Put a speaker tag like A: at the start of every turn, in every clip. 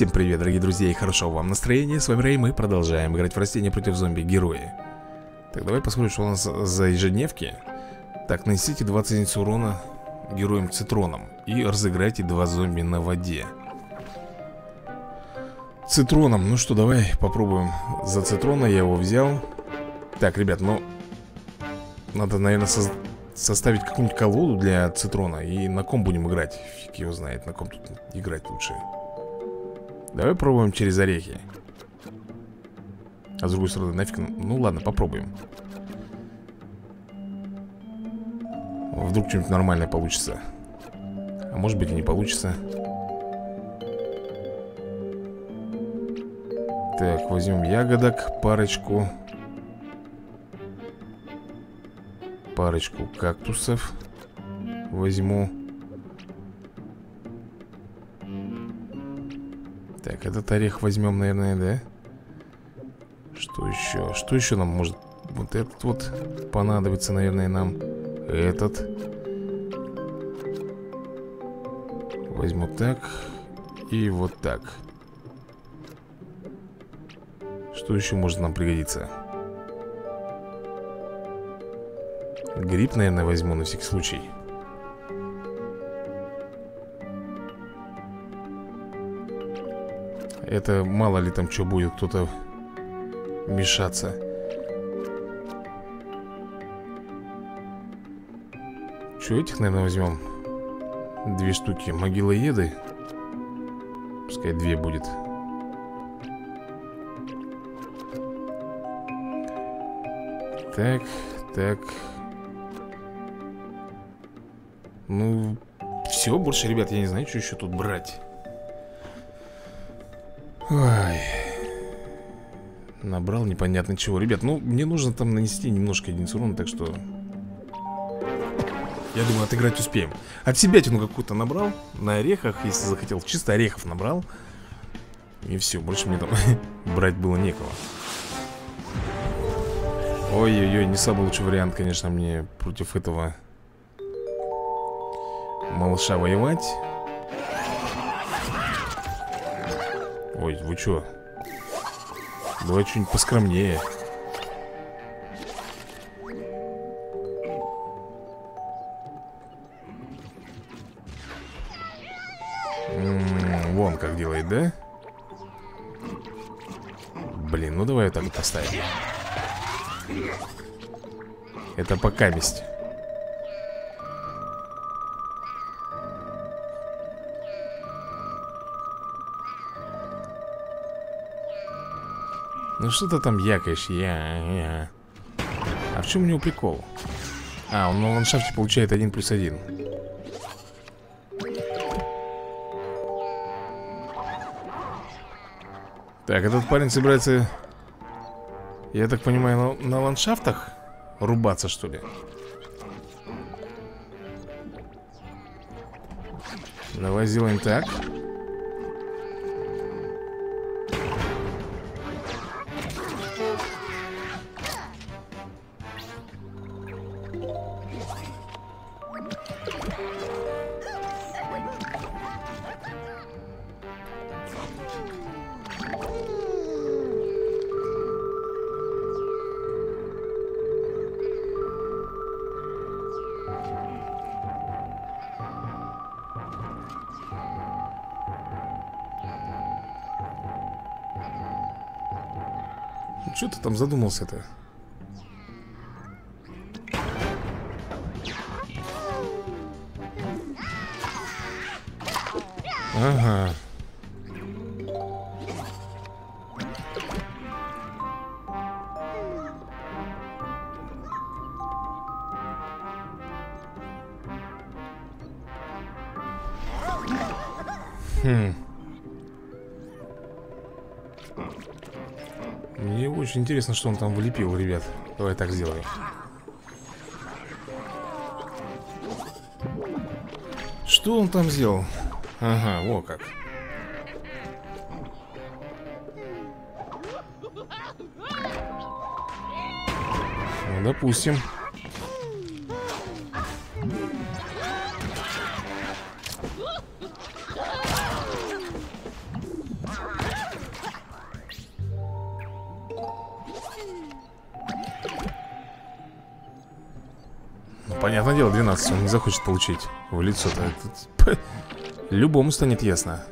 A: Всем привет, дорогие друзья, и хорошо вам настроения. С вами Рэй, мы продолжаем играть в растения против зомби-герои Так, давай посмотрим, что у нас за ежедневки. Так, нанесите 20 единиц урона героям цитроном И разыграйте два зомби на воде. Цитроном, ну что, давай попробуем. За цитрона, я его взял. Так, ребят, ну Надо, наверное, со составить какую-нибудь колоду для цитрона И на ком будем играть? Фиг его знает, на ком тут играть лучше Давай пробуем через орехи. А с другой стороны, нафиг Ну ладно, попробуем. Вдруг что-нибудь нормальное получится. А может быть и не получится. Так, возьмем ягодок Парочку. Парочку кактусов Возьму Так, этот орех возьмем, наверное, да? Что еще? Что еще нам может... Вот этот вот понадобится, наверное, нам Этот Возьму так И вот так Что еще может нам пригодиться? Гриб, наверное, возьму на всякий случай Это мало ли там что будет, кто-то мешаться. Что, этих, наверное, возьмем? Две штуки. Могилоеды. Пускай две будет. Так, так. Ну, все, больше, ребят, я не знаю, что еще тут брать Ой. Набрал непонятно чего. Ребят, ну мне нужно там нанести немножко единиц урона Так что Я думаю, отыграть успеем. От себя тяну какую-то набрал На орехах, если захотел. Чисто орехов набрал. И все, больше мне там брать было некого. Ой-ой-ой, не самый лучший вариант, конечно, мне Против этого Малыша воевать Ой, вы чё? Давай что-нибудь поскромнее М -м, Вон как делает, да? Блин, ну давай вот так поставим Это пока месть Ну что ты там якаешь? Я, я. А в чем у него прикол? А, он на ландшафте получает один плюс один. Так, этот парень собирается, я так понимаю, на, на ландшафтах рубаться, что ли? Давай сделаем так. Задумался-то? Ага. Интересно, что он там вылепил, ребят. Давай так сделаем. Что он там сделал? Ага, во как. Ну, допустим понятное дело, 12 он не захочет получить в лицо-то Любому станет ясно.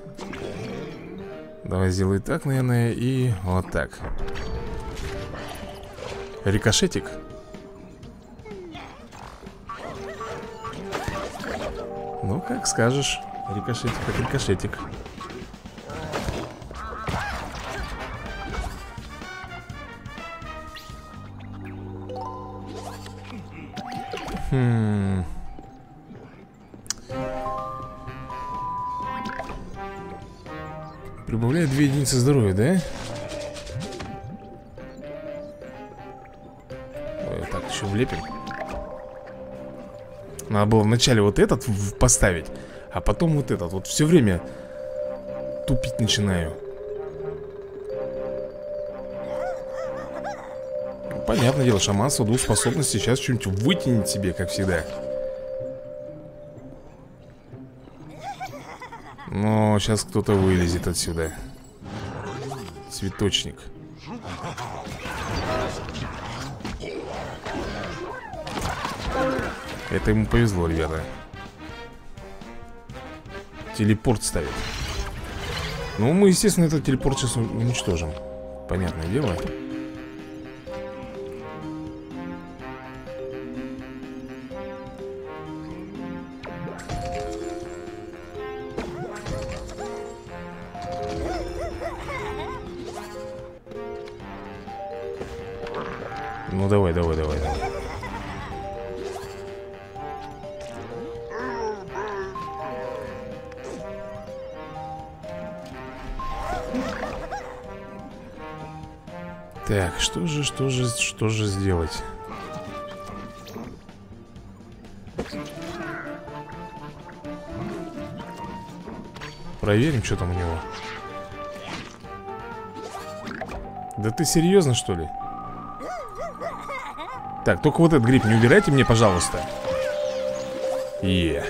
A: Давай сделай так, наверное, и вот так. Рикошетик. Ну, как скажешь Рикошетик, как рикошетик Прибавляет 2 единицы здоровья, да? Ой, так, еще влепим. Надо было вначале вот этот поставить А потом вот этот. Вот все время тупить начинаю Понятное дело, шаманство двух способностей Сейчас что-нибудь вытянет себе, как всегда. Но сейчас кто-то вылезет отсюда. Цветочник. Это ему повезло, ребята. Телепорт ставит. Ну, мы, естественно, этот телепорт сейчас уничтожим. Понятное дело что же, что же, сделать? Проверим, что там у него. Да ты серьезно, что ли? Так, только вот этот гриб не убирайте мне, пожалуйста Е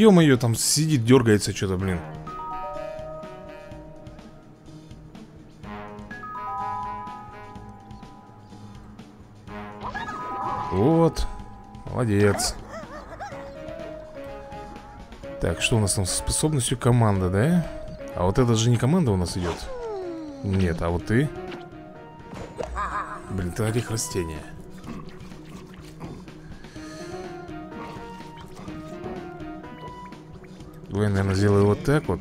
A: ё-моё, там сидит, дергается что-то, блин. Вот. Молодец. Так, что у нас там с способностью команда, да? А вот это же не команда у нас идет Нет, а вот ты. Блин, ты орех растения Давай, наверное, сделаю вот так вот.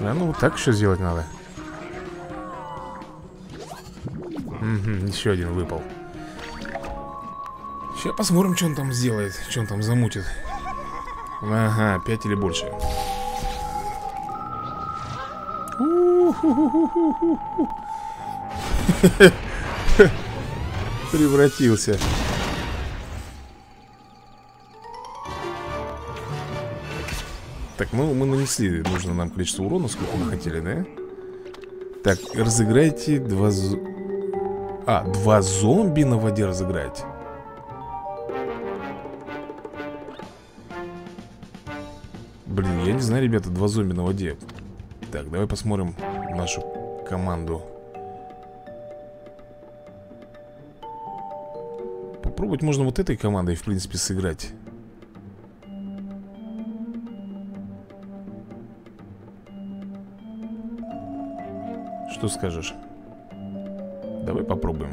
A: А ну, вот так еще сделать надо. Еще один выпал. Сейчас посмотрим, что он там сделает Что он там замутит Ага, 5 или больше. Превратился. Так, ну мы нанесли нужно нам количество урона, сколько мы хотели, да? Так, разыграйте два... А, два зомби на воде разыграть Блин, я не знаю, ребята, два зомби на воде. Так, давай посмотрим нашу команду. Попробовать можно вот этой командой, в принципе, сыграть. Что скажешь? Давай попробуем.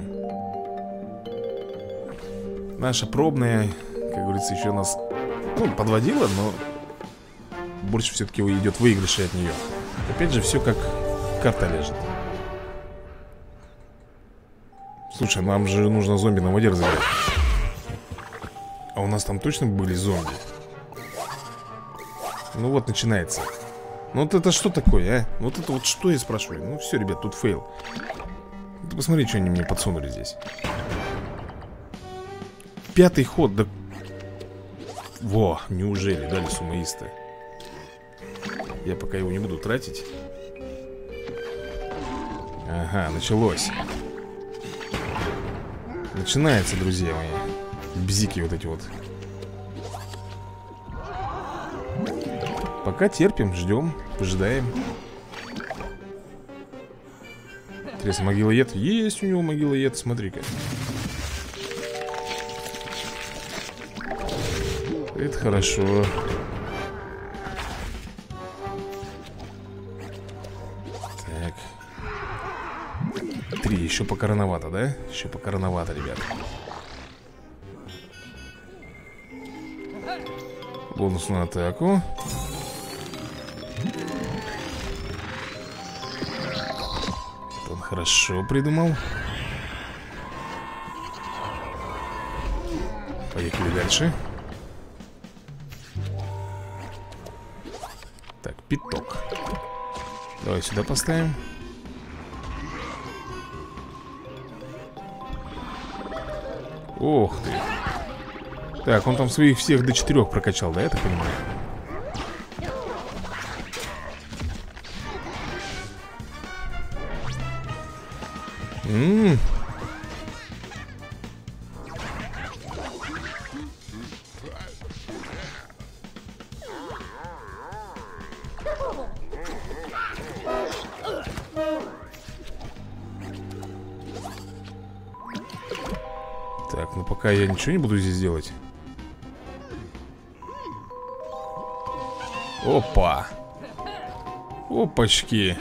A: Наша пробная, как говорится, еще нас ну, подводила, но больше все-таки идет выигрыши от нее Опять же, все как карта лежит. Слушай, нам же нужно зомби на воде разыграть А у нас там точно были зомби? Ну вот начинается. Ну вот это что такое, а? Вот это вот что я спрашиваю? Ну все, ребят, тут фейл. Ты посмотри, что они мне подсунули здесь. Пятый ход, да... Во, неужели, дали сумоисты Я пока его не буду тратить. Ага, началось. Начинается, друзья мои. Бзики вот эти вот. Пока терпим, ждем, ожидаем Интересно, могилоед? Есть у него могилоед, смотри-ка. Это хорошо еще пока рановато, да? Еще пока рановато, ребят. Бонусную атаку. Это он хорошо придумал. Поехали дальше. Так, пяток. Давай сюда поставим Ох ты Так, он там своих всех до четырех прокачал, да, я так понимаю? Ничего не буду здесь делать. Опа. Опачки.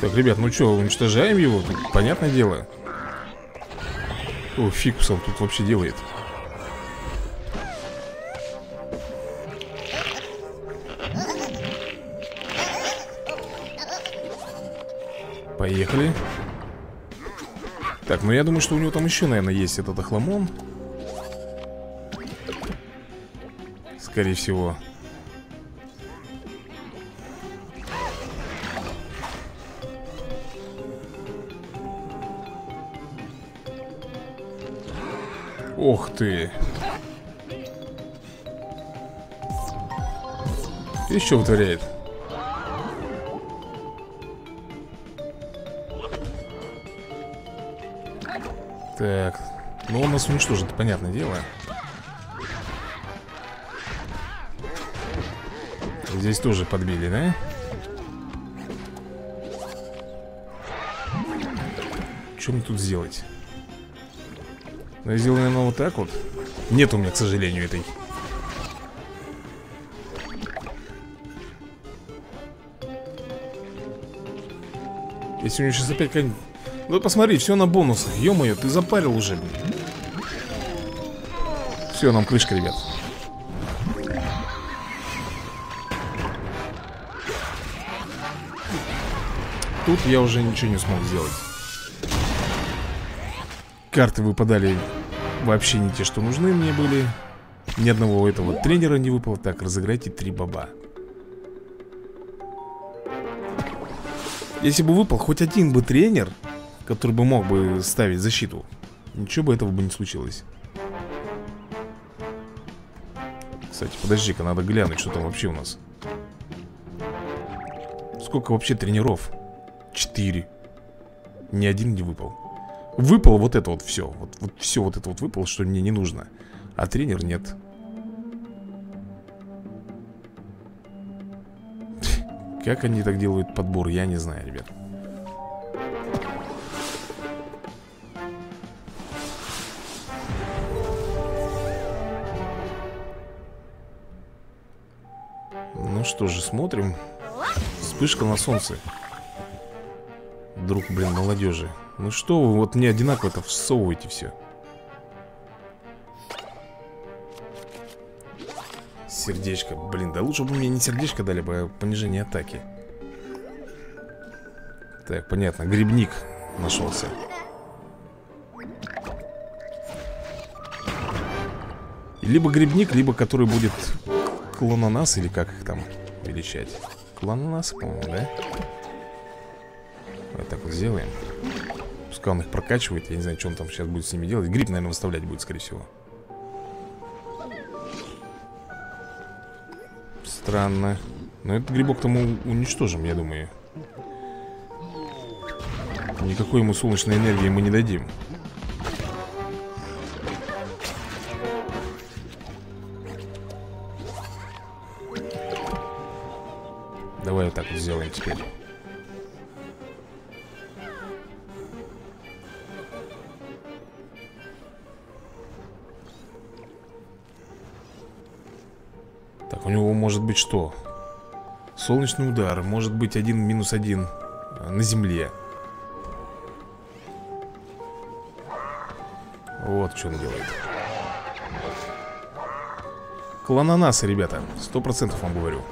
A: Так, ребят, ну что, уничтожаем его? Понятное дело. О, фикусом тут вообще делает Поехали. Так, ну я думаю, что у него там еще, наверное, есть этот охламон. Скорее всего. Ох ты. И что Так Ну он нас уничтожит, понятное дело Здесь тоже подбили, да? Что мне тут сделать? Ну, я сделаю, наверное, вот так вот Нет у меня, к сожалению, этой Если у него сейчас опять какая-нибудь ну посмотри, все на бонусах Ё-моё, ты запарил уже. Все, нам крышка, ребят. Тут я уже ничего не смог сделать. Карты выпадали вообще не те, что нужны мне были. Ни одного этого тренера не выпало. Так, разыграйте три баба. Если бы выпал хоть один бы тренер Который бы мог бы ставить защиту. Ничего бы этого бы не случилось. Кстати, подожди-ка, надо глянуть, что там вообще у нас. Сколько вообще тренеров? Четыре. Ни один не выпал. Выпало вот это вот все вот, вот все вот это вот выпало, что мне не нужно. А тренер нет. Как они так делают подбор, я не знаю, ребят Что же, смотрим? Вспышка на солнце. Друг, блин, молодежи. Ну что вы, вот мне одинаково это всовываете все Сердечко, блин, да лучше бы мне не сердечко дали бы, а понижение атаки. Так, понятно, грибник нашелся Либо грибник, либо который будет клононас Или как их там величать? Клононас, по-моему, да? Вот так вот сделаем. Пускай он их прокачивает Я не знаю, что он там сейчас будет с ними делать. Гриб, наверное, выставлять будет, скорее всего. Странно. Но этот грибок-то мы уничтожим, я думаю. Никакой ему солнечной энергии мы не дадим теперь? Так, у него может быть что? Солнечный удар Может быть один минус один а, На земле. Вот что он делает. Клананасы, ребята Сто процентов вам говорю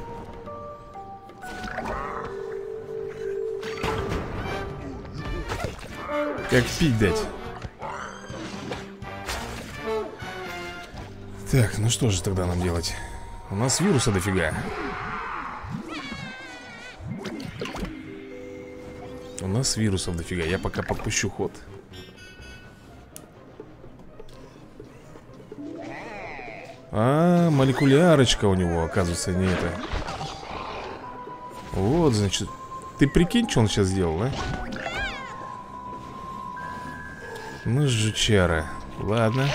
A: Как пить дать Так, ну что же тогда нам делать У нас вируса дофига У нас вирусов дофига Я пока попущу ход. А, молекулярочка у него, оказывается, не это. Вот, значит Ты прикинь, что он сейчас сделал, а? Ну, жучара Ладно.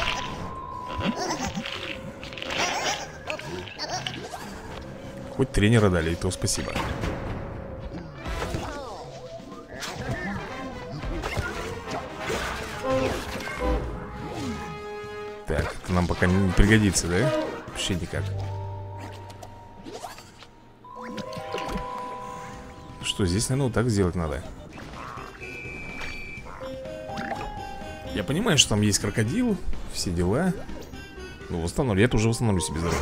A: Хоть тренера дали, и то спасибо. Так, это нам пока не пригодится, да? Вообще никак. Что, здесь, наверное, вот так сделать надо Я понимаю, что там есть крокодил Все дела. Ну, восстановлю, я тоже восстановлю себе здоровье.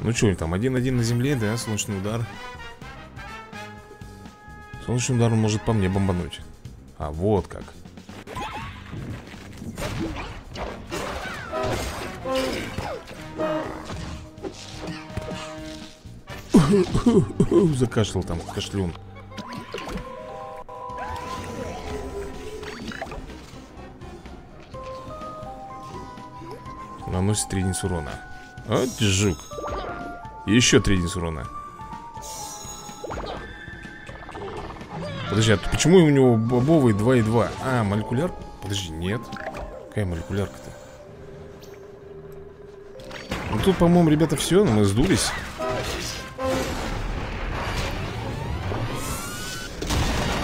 A: Ну что, там один-один на земле, да, солнечный удар. Солнечный удар может по мне бомбануть. А, вот как Закашлял там, кашлюн Наносит 3 единицы урона А, жук Еще 3 единицы урона Подожди, а почему у него бобовый 2,2? А, молекуляр? Подожди, нет Какая молекулярка-то? Ну тут, по-моему, ребята, все, мы сдулись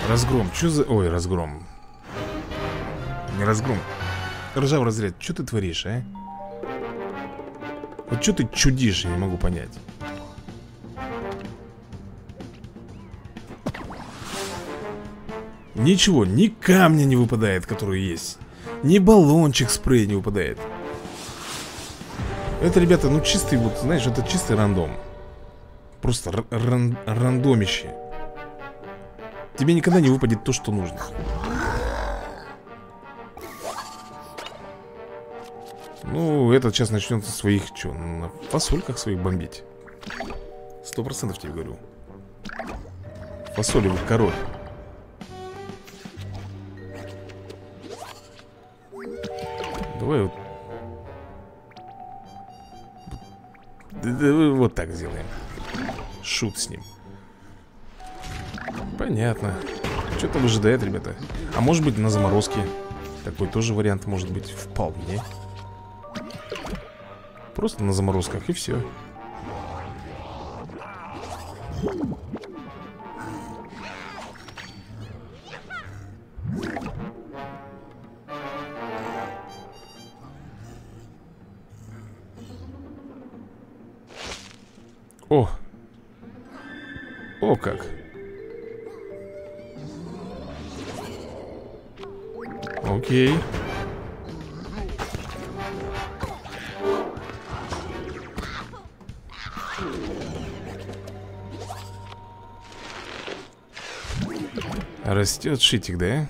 A: Разгром, что за... Ой, разгром. Не разгром. Ржав разряд, что ты творишь, а? Вот что ты чудишь, я не могу понять. Ничего, ни камня не выпадает, который есть. Ни баллончик спрей не выпадает. Это, ребята, ну чистый вот, знаешь, это чистый рандом. Просто ран рандомище Тебе никогда не выпадет то, что нужно. Ну, этот сейчас начнет со своих, что, на фасольках своих бомбить. Сто процентов тебе говорю. Фасолевый король. Давай вот. Вот так сделаем. Шут с ним Понятно. Что-то выжидает, ребята? А может быть на заморозке Такой тоже вариант может быть Вполне. Просто на заморозках и все Растет шитик, да?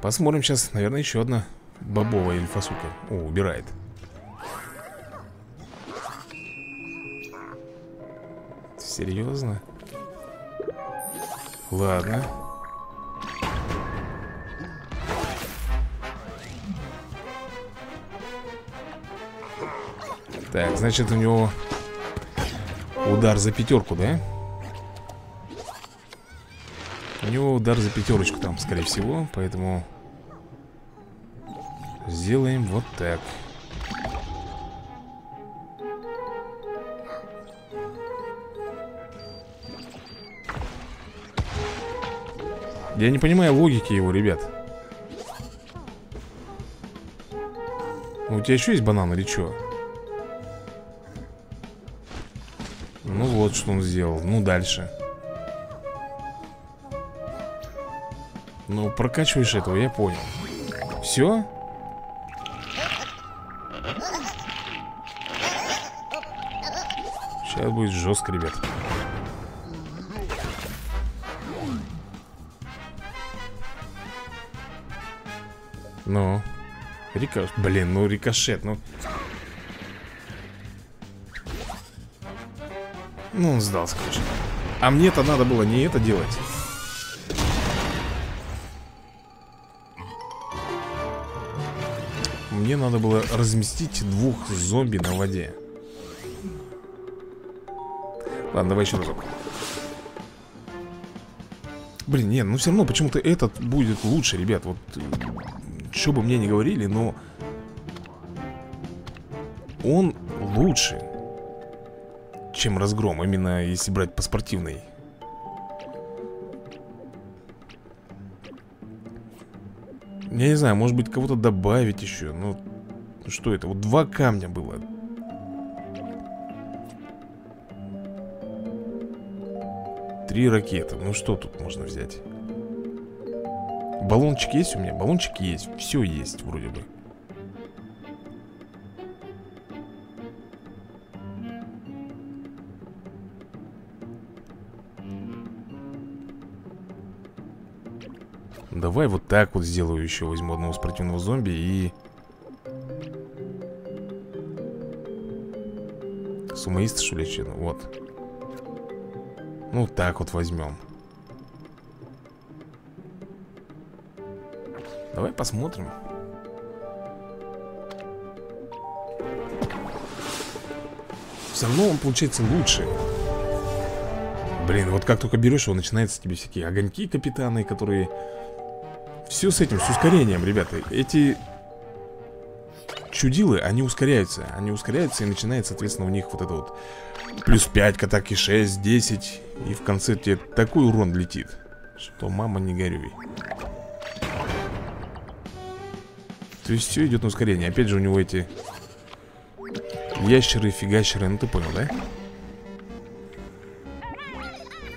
A: Посмотрим сейчас, наверное, еще одна бобовая эльфасука О, убирает Серьезно? Ладно Так, значит у него Удар за пятерку, да? У него удар за пятерочку там, скорее всего Поэтому Сделаем вот так Я не понимаю логики его, ребят У тебя еще есть банан или что? Вот, что он сделал. Ну, дальше. Ну, прокачиваешь этого, я понял. Все? Сейчас будет жестко, ребят. Ну Рика... Блин, ну рикошет, ну Ну, он сдался, короче А мне-то надо было не это делать. Мне надо было разместить двух зомби на воде. Ладно, давай еще разок. Блин, нет, ну все равно почему-то этот будет лучше, ребят. Вот, что бы мне ни говорили, но Он лучше Чем разгром, именно если брать по спортивной Я не знаю, может быть кого-то добавить еще Ну, что это? Вот два камня было Три ракеты. Ну что тут можно взять? Баллончик есть у меня? Баллончик есть. Все есть вроде бы. Давай вот так вот сделаю еще Возьму одного спортивного зомби и... Сумоист, что ли, что? Вот. Ну, так вот возьмем Давай посмотрим. Все равно он получается лучше. Блин, вот как только берешь его, начинаются тебе всякие огоньки капитаны, которые... Все с этим, с ускорением, ребята. Эти чудилы, они ускоряются. Они ускоряются и начинает, соответственно, у них вот это вот Плюс 5 к атаке 6, 10 И в конце тебе такой урон летит Что мама не горюй. То есть все идет на ускорение. Опять же у него эти Ящеры, фигащеры, ну ты понял, да?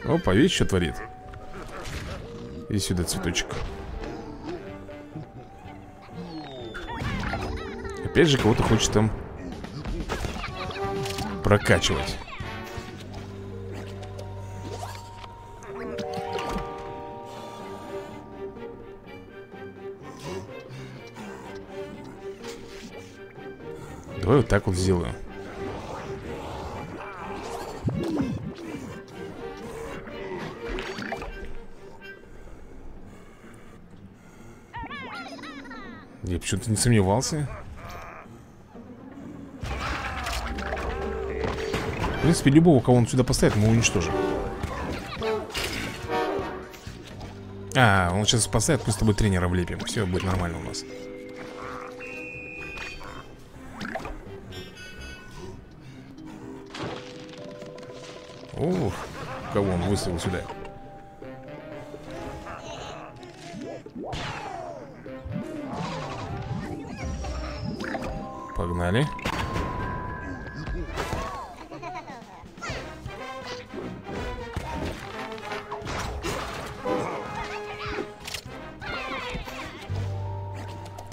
A: Опа, видишь, что творит? И сюда цветочек Опять же кого-то хочет там Прокачивать. Давай вот так вот сделаю. Я почему-то не сомневался В принципе, любого, кого он сюда поставит, мы уничтожим. А, он сейчас поставит, мы с тобой тренера влепим. Все, будет нормально у нас. Ух, кого он выставил сюда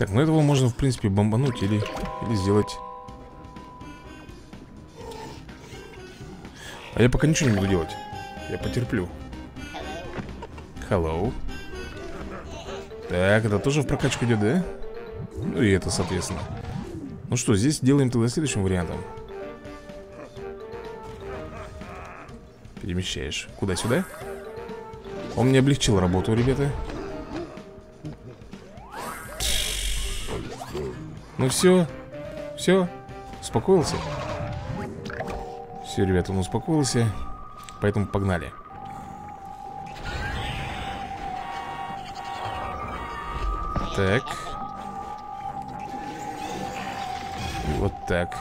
A: Так, ну этого можно, в принципе, бомбануть или, или сделать. А я пока ничего не буду делать. Я потерплю. Hello. Так, это тоже в прокачку идет, да? Ну и это, соответственно. Ну что, здесь делаем тогда следующим вариантом. Перемещаешь. Куда, сюда? Он мне облегчил работу, ребята Ну все Все Успокоился? Все, ребята, он успокоился Поэтому погнали. Так. Вот так.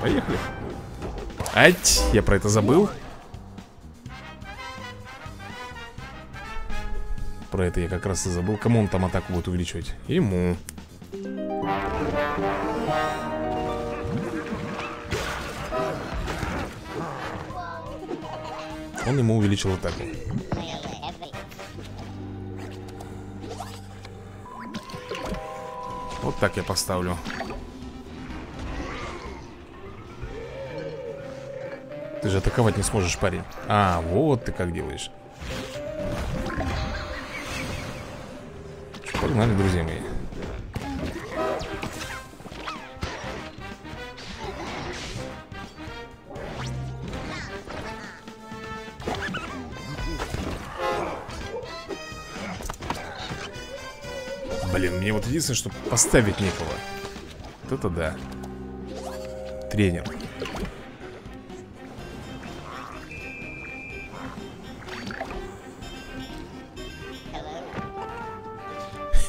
A: Поехали. Ать, я про это забыл Про это я как раз и забыл. Кому он там атаку будет увеличивать? Ему. Он ему увеличил атаку. Вот так я поставлю. Ты же атаковать не сможешь, парень. А, вот ты как делаешь Погнали, друзья мои. Блин, мне вот единственное, что поставить некого Вот это да. Тренер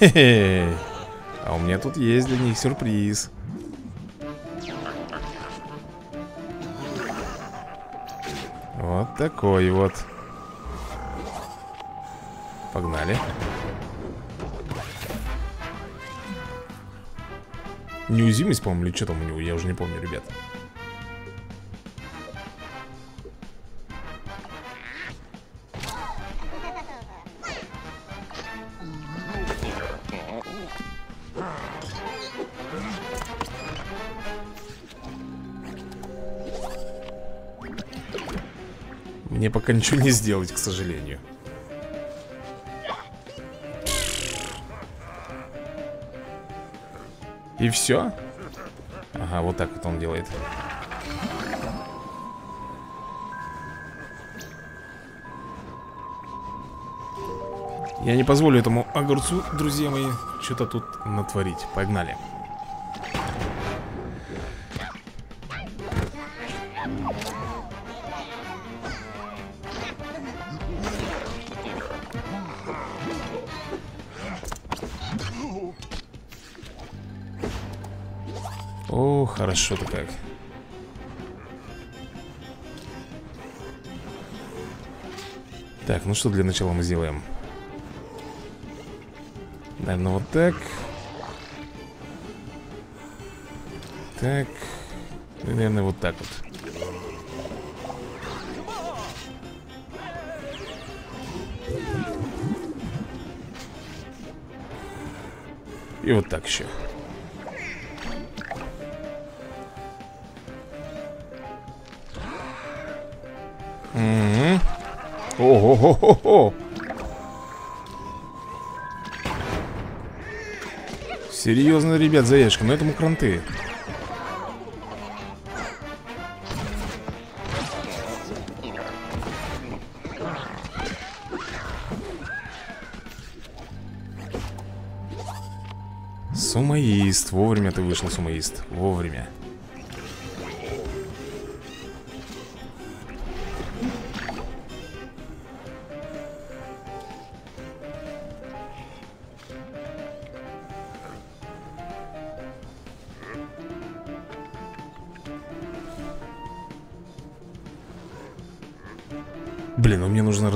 A: А у меня тут есть для них сюрприз. Вот такой вот. Погнали. Неуязвимость, по-моему, или что там у него, я уже не помню, ребят Мне пока ничего не сделать, к сожалению. И все? Ага, вот так вот он делает. Я не позволю этому огурцу, друзья мои, что-то тут натворить. Погнали хорошо-то как. Так, ну что для начала мы сделаем? Наверное, вот так. Так. И, наверное, вот так вот. И вот так еще Ого-го-го-го! Серьезно, ребят, заячка, но этому кранты. Сумаист, вовремя ты вышел, сумаист Вовремя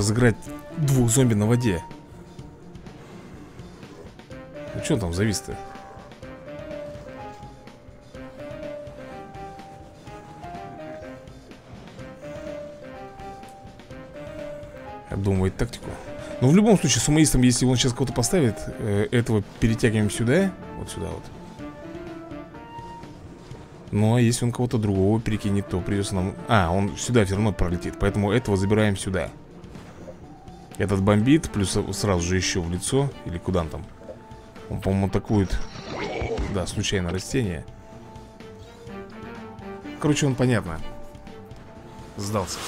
A: разыграть двух зомби на воде. Ну что там завис-то? Обдумывать тактику. Но в любом случае, сумоистом, если он сейчас кого-то поставит э, Этого перетягиваем сюда Вот сюда вот. Ну а если он кого-то другого перекинет То придется нам... А, он сюда все равно пролетит Поэтому этого забираем сюда Этот бомбит, плюс сразу же еще в лицо Или куда он там. Он, по-моему, атакует Да, случайно растение. Короче, он понятно Сдался.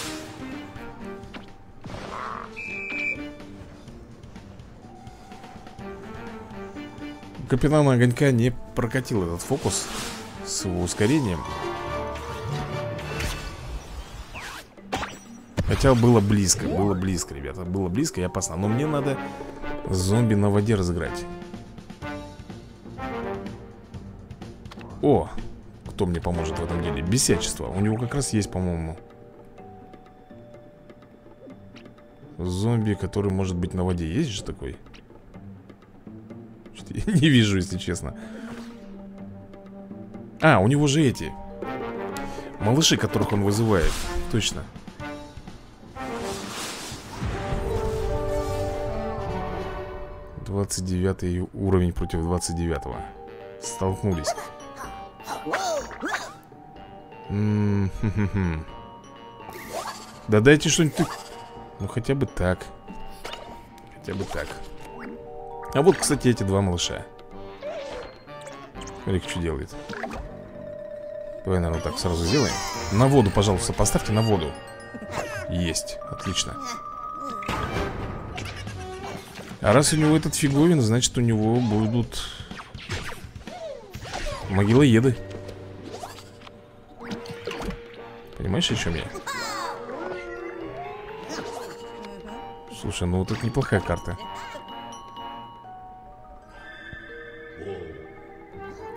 A: Капитана Огонька не прокатил этот фокус С его ускорением Хотя было близко, было близко, ребята Было близко и опасно Но мне надо зомби на воде разыграть. О, кто мне поможет в этом деле? Бесячество, у него как раз есть, по-моему Зомби, который может быть на воде. Есть же такой? Не вижу, если честно. А, у него же эти Малыши, которых он вызывает. Точно Двадцать девятый уровень против двадцать девятого. Столкнулись. Да дайте что-нибудь Ну хотя бы так. Хотя бы так. А вот, кстати, эти два малыша. Рик что делает? Давай, наверное, так сразу сделаем. На воду, пожалуйста, поставьте на воду. Есть, отлично А раз у него этот фиговин, значит у него будут Могилоеды. Понимаешь, о чем я? Слушай, ну вот это неплохая карта.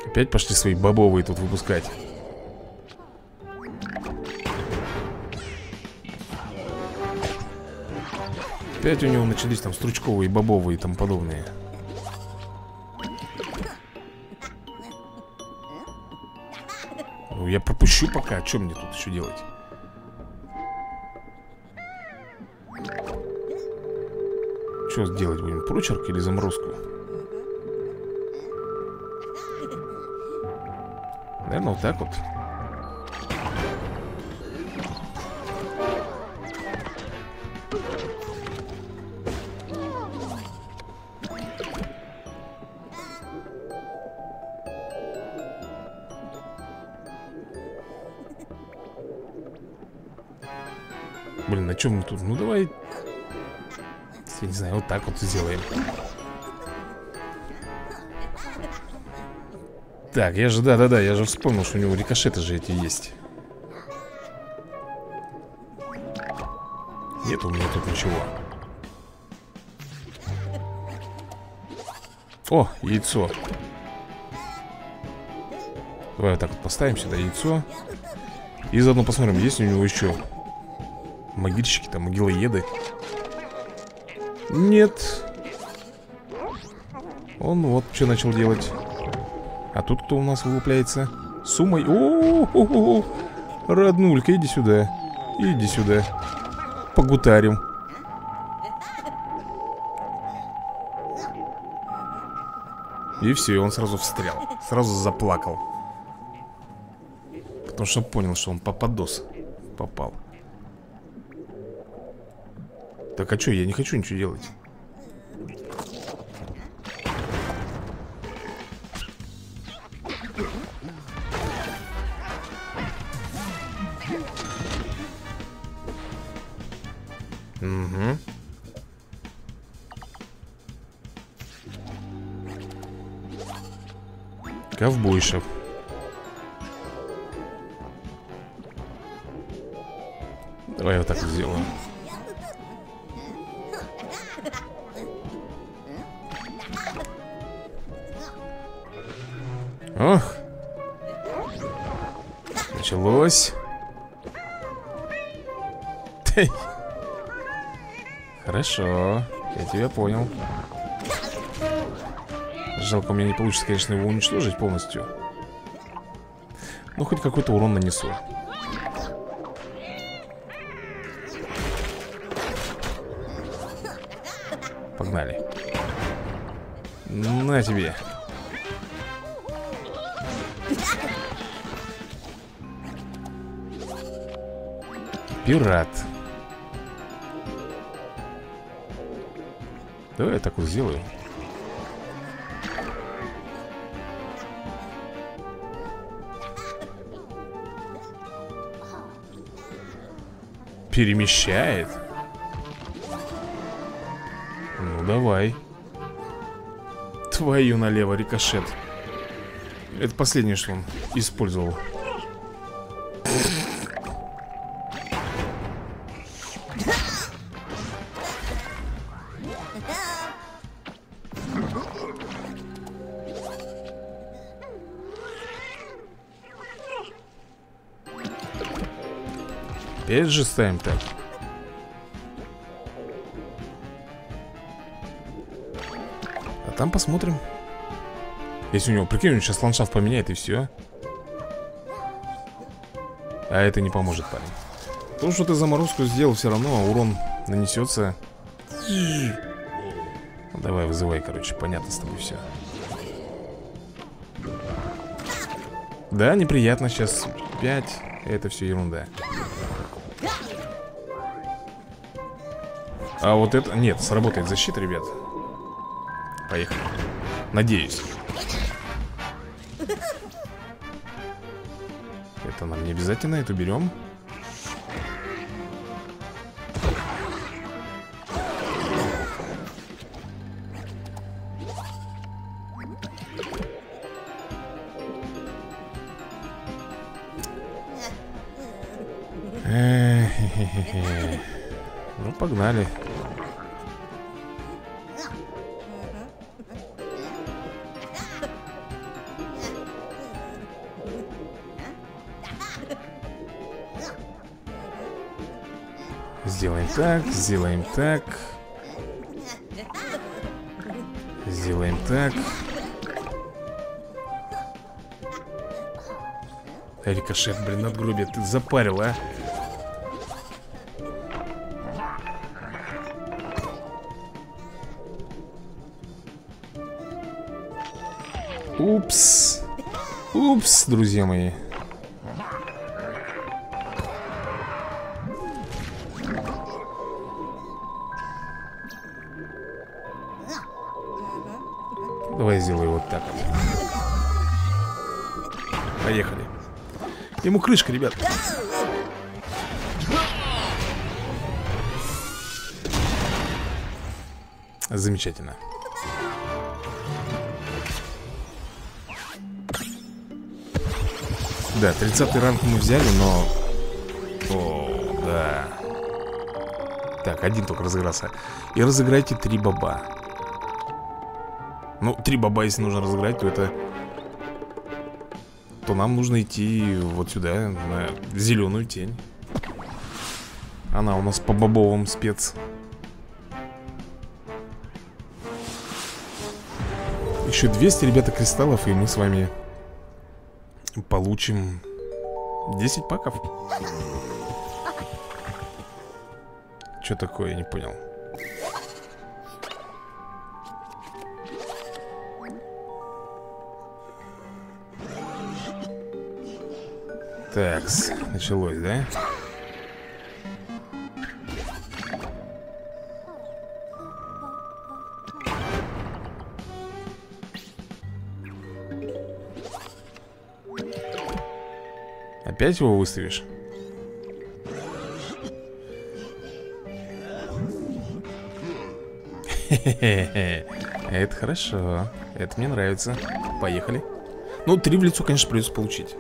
A: Опять пошли свои бобовые тут выпускать Опять у него начались там стручковые, бобовые и тому подобные Ну я пропущу пока, а что мне тут еще делать? Что сделать будем? Прочерк или заморозку? Наверное, вот так вот. Тут? Ну давай Я не знаю, вот так вот сделаем. Так, я же, да-да-да, я же вспомнил, что у него рикошеты же эти есть. Нет у меня тут ничего. О, яйцо. Давай вот так вот поставим сюда яйцо. И заодно посмотрим, есть ли у него еще Могильщики там, могилоеды Нет Он вот что начал делать а тут кто у нас вылупляется? Сумой. О, -о, -о, -о, Роднулька, иди сюда. Иди сюда. Погутарим. И все, и он сразу встрял. Сразу заплакал. Потому что понял, что он попадос попал. Так, а что, я не хочу ничего делать. Ковбойшев. Давай вот так сделаем. Началось. Хорошо. Я тебя понял. Жалко, у меня не получится, конечно, его уничтожить полностью Но хоть какой-то урон нанесу Погнали На тебе Пират. Давай я так вот сделаю. Перемещает. Ну давай. Твою налево рикошет. Это последнее, что он использовал Опять же ставим так А там посмотрим. Если у него, прикинь, он сейчас ландшафт поменяет и все А это не поможет, парень. То, что ты заморозку сделал, все равно урон нанесется Давай, вызывай, короче, понятно с тобой все Да, неприятно сейчас. 5 Это все ерунда А вот это... Нет, сработает защита, ребят. Поехали. Надеюсь. Это нам не обязательно, эту берем. Ну, погнали Сделаем так, сделаем так. Сделаем так. Рикошет, блин, надгробие Ты запарил, а? Упс. Упс, друзья мои Давай сделаю вот так Поехали. Ему крышка, ребят. Замечательно. Да, 30 ранг мы взяли, но... О, да. Так, один только разыгрался. И разыграйте три баба Ну, три баба, если нужно разыграть, то это... То нам нужно идти вот сюда, на зеленую тень. Она у нас по бобовым спец. Еще 200, ребята, кристаллов, и мы с вами Получим 10 паков. Что такое, я не понял Так, началось, да? Опять его выставишь? Это хорошо. Это мне нравится. Поехали. Ну, три в лицо, конечно, придется получить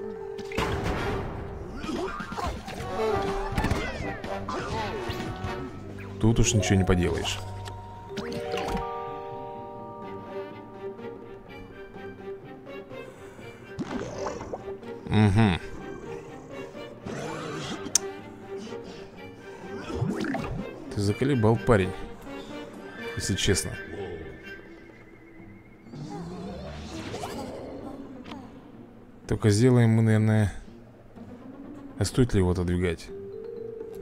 A: Тут уж ничего не поделаешь. Угу Ты заколебал парень Если честно. Только сделаем мы, наверное А стоит ли его отодвигать?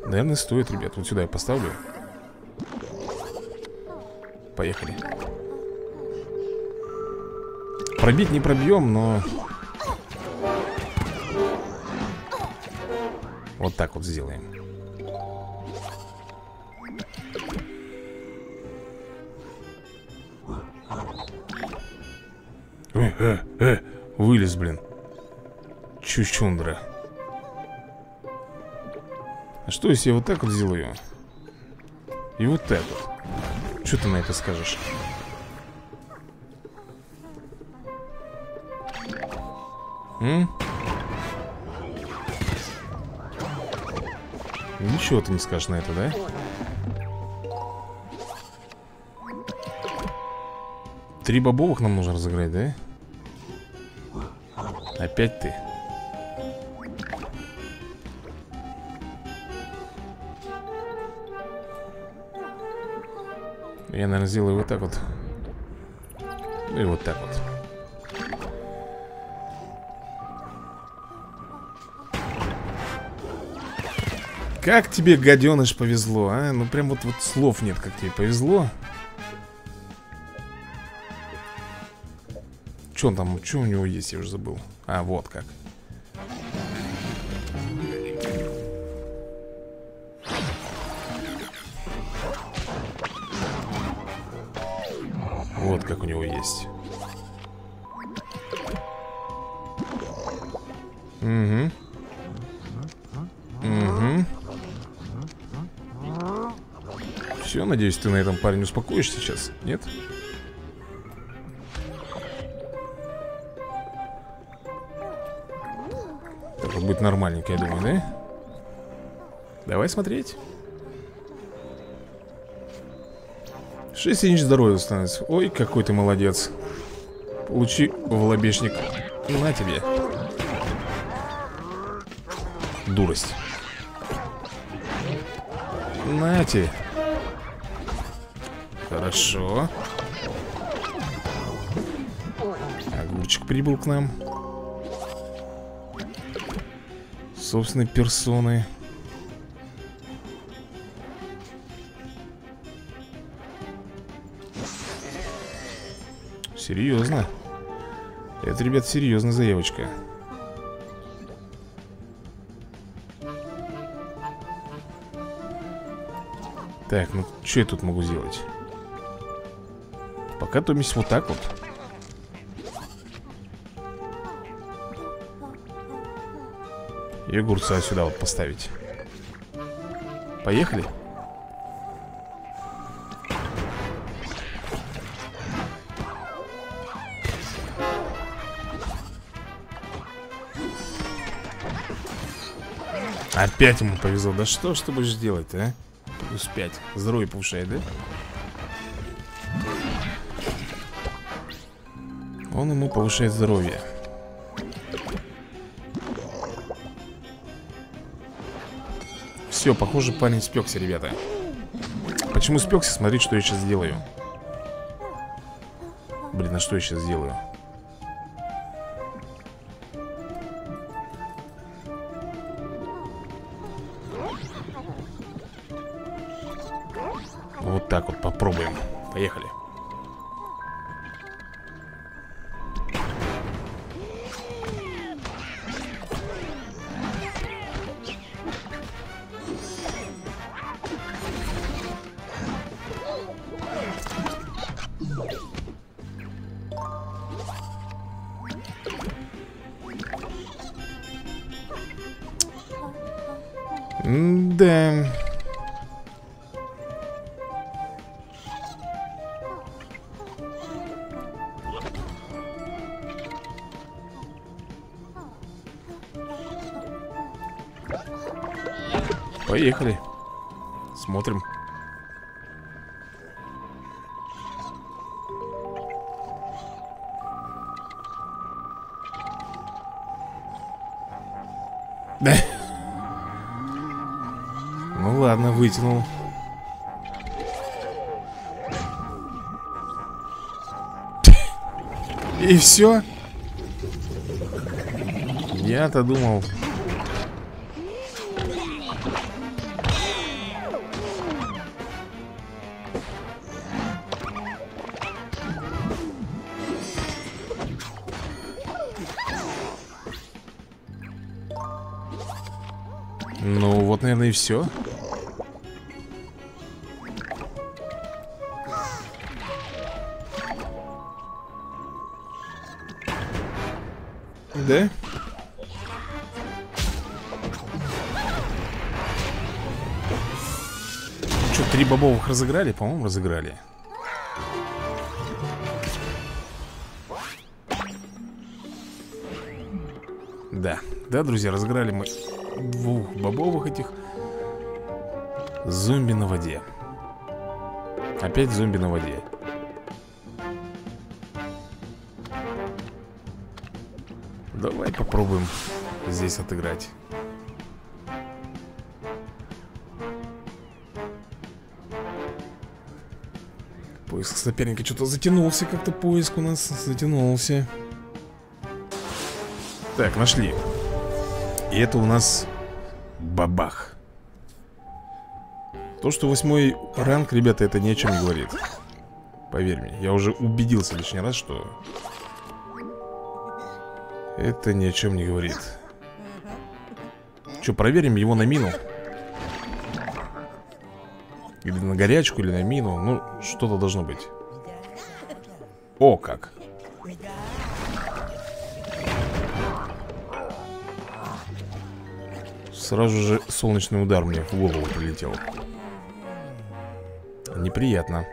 A: Наверное, стоит, ребят. Вот сюда я поставлю Поехали. Пробить не пробьем, но Вот так вот сделаем. Э, э, э, Вылез, блин. Чучундра. А что если я вот так вот сделаю? И вот так вот Что ты на это скажешь? М? Ничего ты не скажешь на это, да? Три бобовых нам нужно разыграть, да? Опять ты Я, наверное, сделаю вот так вот. И вот так вот. Как тебе, гаденыш, повезло, а? Ну прям вот, вот слов нет, как тебе повезло. Че он там, что у него есть, я уже забыл. А, вот как Вот как у него есть Угу Все, надеюсь, ты на этом парень успокоишь сейчас, нет? Это будет нормальненько, я думаю, да? Давай смотреть 6 единиц здоровья становится Ой, какой ты молодец. Получи в лобешник. На тебе. Дурость. На тебе. Хорошо. Огурчик прибыл к нам. Собственной персоны Серьезно? Это, ребят, серьезная заявочка. Так, ну что я тут могу сделать? Пока то есть вот так вот. И огурца сюда вот поставить. Поехали Опять ему повезло Да что ж ты будешь делать, а? Плюс 5 Здоровье повышает, да? Он ему повышает здоровье Все, похоже, парень спекся, ребята Почему спекся? Смотри, что я сейчас сделаю Блин, а что я сейчас сделаю? Вот так вот попробуем. Поехали вытянул. И все? Я-то думал. Ну, вот, наверное, и все. Да? Что, три бобовых разыграли? По-моему, разыграли. Да, да, друзья, разыграли мы двух бобовых этих. Зомби на воде. Опять зомби на воде попробуем здесь отыграть. Поиск соперника что-то затянулся Как-то поиск у нас затянулся. Так, нашли. И это у нас Бабах. То, что восьмой ранг, ребята, это ни о чем не говорит. Поверь мне, я уже убедился лишний раз, что Это ни о чем не говорит. Что, проверим его на мину? Или на горячку, или на мину? Ну, что-то должно быть. О, как. Сразу же солнечный удар мне в голову прилетел. Неприятно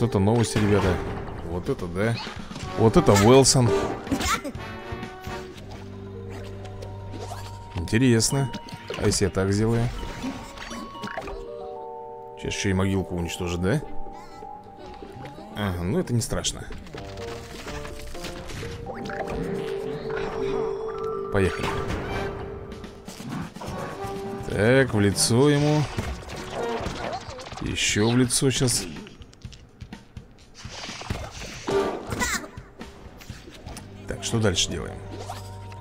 A: Вот это новости, ребята Вот это, да. Вот это Уэлсон. Интересно. А если я так сделаю? Сейчас еще и могилку уничтожит, да? Ага, ну это не страшно. Поехали. Так, в лицо ему. Еще в лицо сейчас что дальше делаем?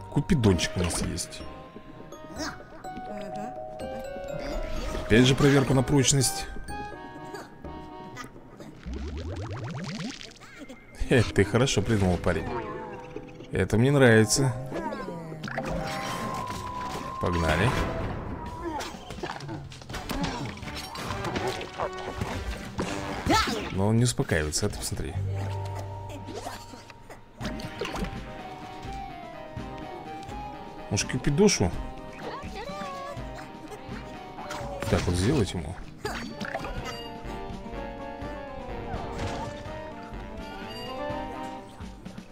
A: Купидончик у нас есть. Опять же проверку на прочность. Хе, ты хорошо придумал, парень. Это мне нравится. Погнали. Но он не успокаивается, это посмотри Может, кипидошу? Так вот сделать ему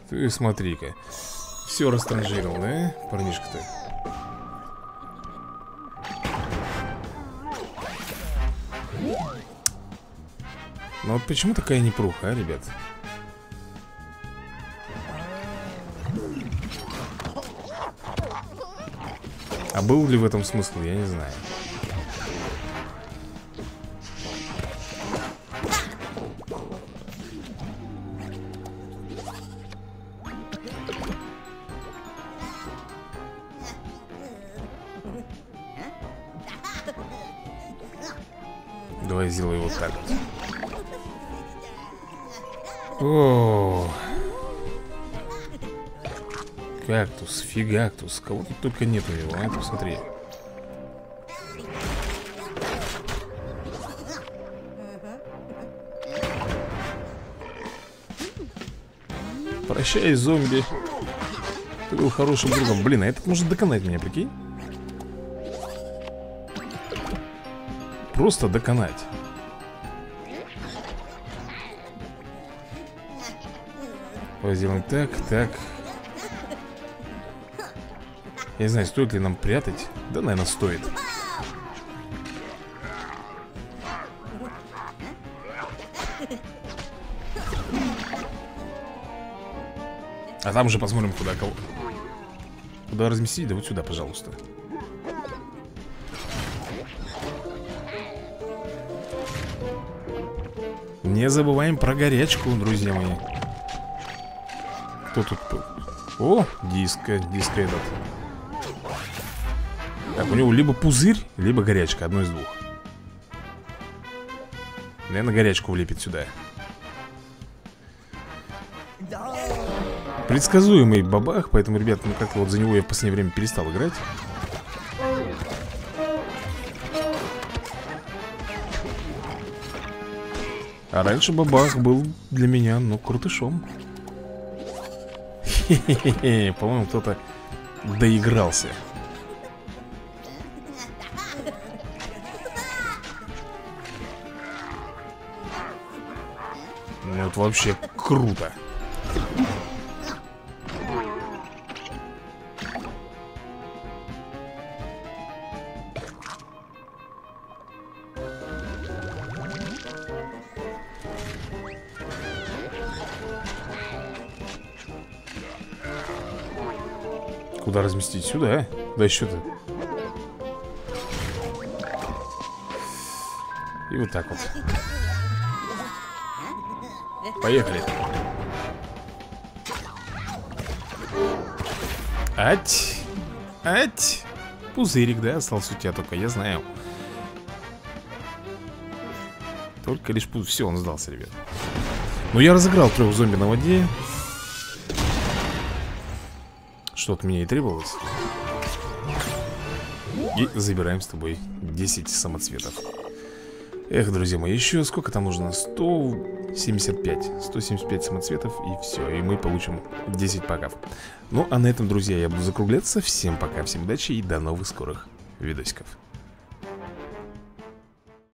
A: Ты смотри-ка Все растранжирил, да, парнишка-то? Ну вот почему такая непруха, а, ребят? А был ли в этом смысл, я не знаю. Давай сделаю вот так. Вот О, Кактус, фигактус Кого тут только нет у него, а? Посмотри Прощай, зомби Ты был хорошим другом Блин, а этот может доконать меня, прикинь? Просто доконать Сделаем так, так Я не знаю, стоит ли нам прятать. Да, наверное, стоит. А там уже посмотрим, куда кого. Куда разместить, да вот сюда, пожалуйста. Не забываем про горячку, друзья мои. Кто тут? О, диско, диско этот Так, у него либо пузырь, либо горячка Одно из двух. Наверное, горячку влепит сюда. Предсказуемый бабах, поэтому, ребят, ну как-то вот за него я в последнее время перестал играть. А раньше бабах был для меня, ну, крутышом. По-моему, кто-то доигрался Вообще круто Куда разместить? Сюда, а? Да еще ты И вот так вот Поехали. Ать. Ать. Пузырик, да, остался у тебя только, я знаю. Только лишь пуз... Все, он сдался, ребят. Ну, я разыграл трех зомби на воде. Что от меня и требовалось. И забираем с тобой 10 самоцветов. Эх, друзья мои, еще сколько там нужно? 175 175 самоцветов и все И мы получим 10 паков Ну, а на этом, друзья, я буду закругляться. Всем пока, всем удачи и до новых скорых видосиков